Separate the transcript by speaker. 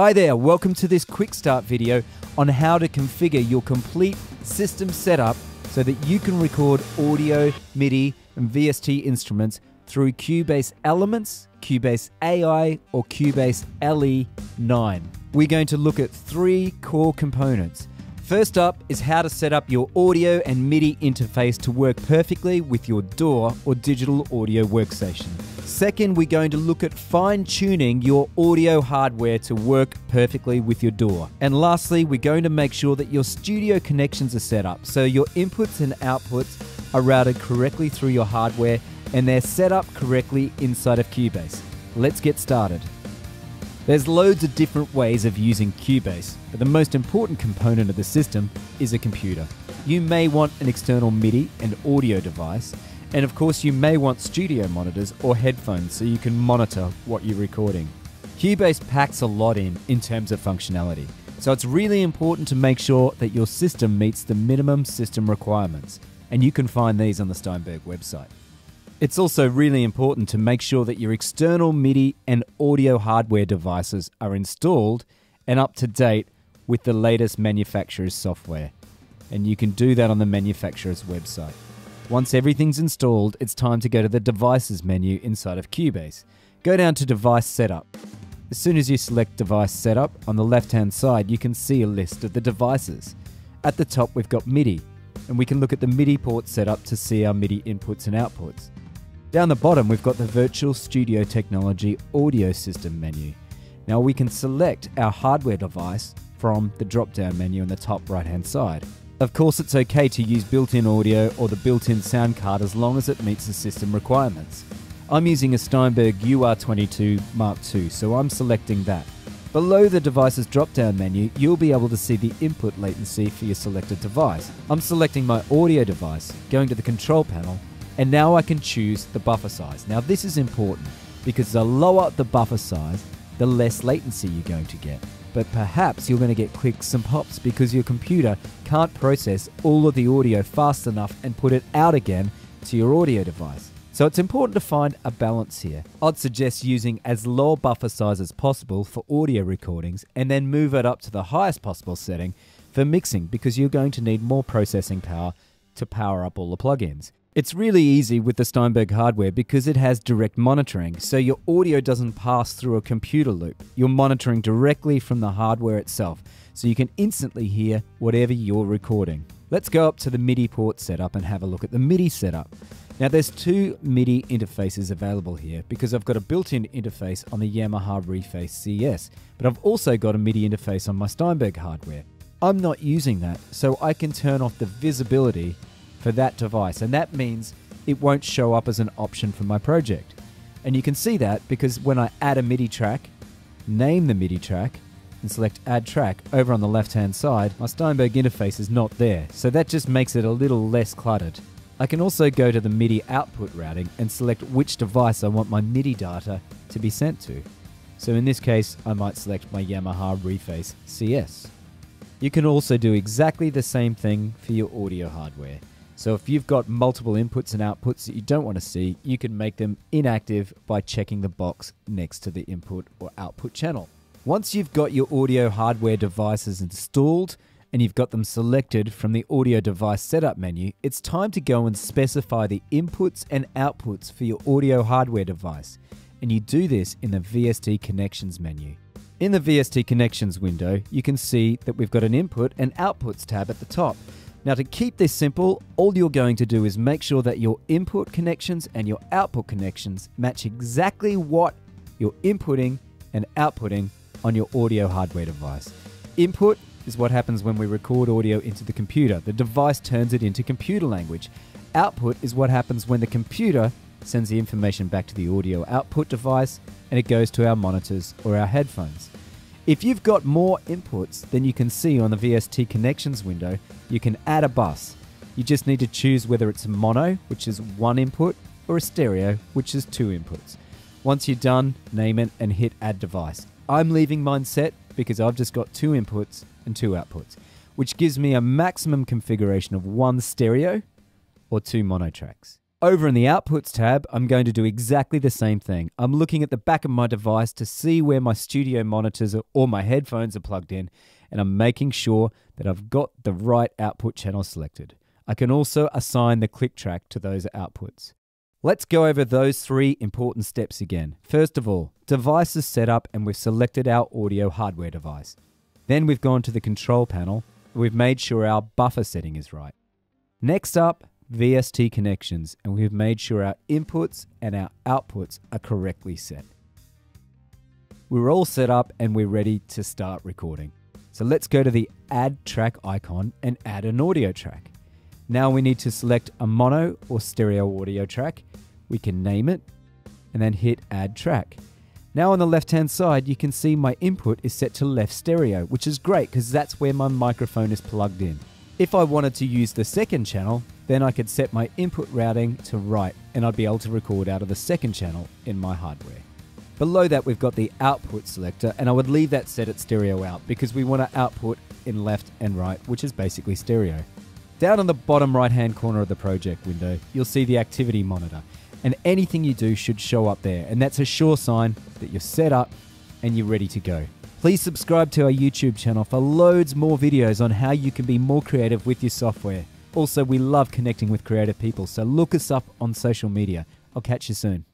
Speaker 1: Hi there, welcome to this quick start video on how to configure your complete system setup so that you can record audio, MIDI, and VST instruments through Cubase Elements, Cubase AI, or Cubase LE9. We're going to look at three core components. First up is how to set up your audio and MIDI interface to work perfectly with your DAW or digital audio workstation. Second, we're going to look at fine tuning your audio hardware to work perfectly with your DAW. And lastly, we're going to make sure that your studio connections are set up so your inputs and outputs are routed correctly through your hardware and they're set up correctly inside of Cubase. Let's get started. There's loads of different ways of using Cubase, but the most important component of the system is a computer. You may want an external MIDI and audio device, and of course, you may want studio monitors or headphones so you can monitor what you're recording. Cubase packs a lot in in terms of functionality, so it's really important to make sure that your system meets the minimum system requirements, and you can find these on the Steinberg website. It's also really important to make sure that your external MIDI and audio hardware devices are installed and up to date with the latest manufacturer's software. And you can do that on the manufacturer's website. Once everything's installed, it's time to go to the Devices menu inside of Cubase. Go down to Device Setup. As soon as you select Device Setup, on the left hand side you can see a list of the devices. At the top we've got MIDI, and we can look at the MIDI port setup to see our MIDI inputs and outputs. Down the bottom, we've got the Virtual Studio Technology Audio System menu. Now we can select our hardware device from the drop down menu on the top right hand side. Of course, it's okay to use built in audio or the built in sound card as long as it meets the system requirements. I'm using a Steinberg UR22 Mark II, so I'm selecting that. Below the device's drop down menu, you'll be able to see the input latency for your selected device. I'm selecting my audio device, going to the control panel, and now I can choose the buffer size. Now this is important because the lower the buffer size, the less latency you're going to get. But perhaps you're going to get clicks and pops because your computer can't process all of the audio fast enough and put it out again to your audio device. So it's important to find a balance here. I'd suggest using as low buffer size as possible for audio recordings and then move it up to the highest possible setting for mixing because you're going to need more processing power to power up all the plugins. It's really easy with the Steinberg hardware because it has direct monitoring, so your audio doesn't pass through a computer loop. You're monitoring directly from the hardware itself, so you can instantly hear whatever you're recording. Let's go up to the MIDI port setup and have a look at the MIDI setup. Now there's two MIDI interfaces available here because I've got a built-in interface on the Yamaha Reface CS, but I've also got a MIDI interface on my Steinberg hardware. I'm not using that, so I can turn off the visibility for that device. And that means it won't show up as an option for my project. And you can see that because when I add a MIDI track, name the MIDI track, and select Add Track over on the left hand side, my Steinberg interface is not there, so that just makes it a little less cluttered. I can also go to the MIDI output routing and select which device I want my MIDI data to be sent to. So in this case, I might select my Yamaha Reface CS. You can also do exactly the same thing for your audio hardware. So if you've got multiple inputs and outputs that you don't want to see, you can make them inactive by checking the box next to the input or output channel. Once you've got your audio hardware devices installed and you've got them selected from the audio device setup menu, it's time to go and specify the inputs and outputs for your audio hardware device. And you do this in the VST connections menu. In the VST connections window, you can see that we've got an input and outputs tab at the top. Now to keep this simple, all you're going to do is make sure that your input connections and your output connections match exactly what you're inputting and outputting on your audio hardware device. Input is what happens when we record audio into the computer. The device turns it into computer language. Output is what happens when the computer sends the information back to the audio output device and it goes to our monitors or our headphones. If you've got more inputs than you can see on the VST connections window, you can add a bus. You just need to choose whether it's mono, which is one input, or a stereo, which is two inputs. Once you're done, name it and hit add device. I'm leaving mine set because I've just got two inputs and two outputs, which gives me a maximum configuration of one stereo or two mono tracks. Over in the Outputs tab, I'm going to do exactly the same thing. I'm looking at the back of my device to see where my studio monitors or my headphones are plugged in, and I'm making sure that I've got the right output channel selected. I can also assign the click track to those outputs. Let's go over those three important steps again. First of all, device is set up and we've selected our audio hardware device. Then we've gone to the control panel, we've made sure our buffer setting is right. Next up, VST connections and we've made sure our inputs and our outputs are correctly set. We're all set up and we're ready to start recording. So let's go to the add track icon and add an audio track. Now we need to select a mono or stereo audio track. We can name it and then hit add track. Now on the left hand side, you can see my input is set to left stereo, which is great because that's where my microphone is plugged in. If I wanted to use the second channel, then I could set my input routing to right and I'd be able to record out of the second channel in my hardware. Below that we've got the output selector and I would leave that set at stereo out because we want to output in left and right, which is basically stereo. Down on the bottom right hand corner of the project window, you'll see the activity monitor and anything you do should show up there and that's a sure sign that you're set up and you're ready to go. Please subscribe to our YouTube channel for loads more videos on how you can be more creative with your software. Also, we love connecting with creative people, so look us up on social media. I'll catch you soon.